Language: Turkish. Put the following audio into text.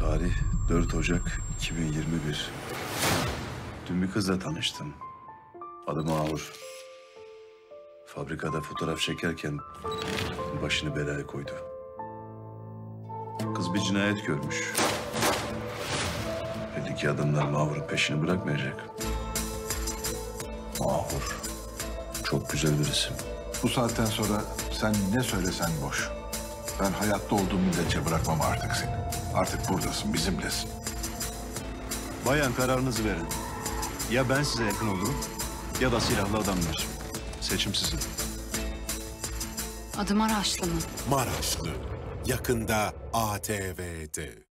Tarih 4 Ocak 2021. Dün bir kızla tanıştım. Adı Mahur. Fabrikada fotoğraf çekerken başını belaya koydu. Kız bir cinayet görmüş. Belli ki adamlar Mahur'un peşini bırakmayacak. Mahur. Çok güzel bir isim. Bu saatten sonra sen ne söylesen boş. Ben hayatta olduğum müddetçe bırakmam artık seni. Artık buradasın, bizimlesin. Bayan kararınızı verin. Ya ben size yakın olurum ya da silahlı adamlar. Seçim sizin. Adım Araçlı mı? Maraşlı yakında ATV'de.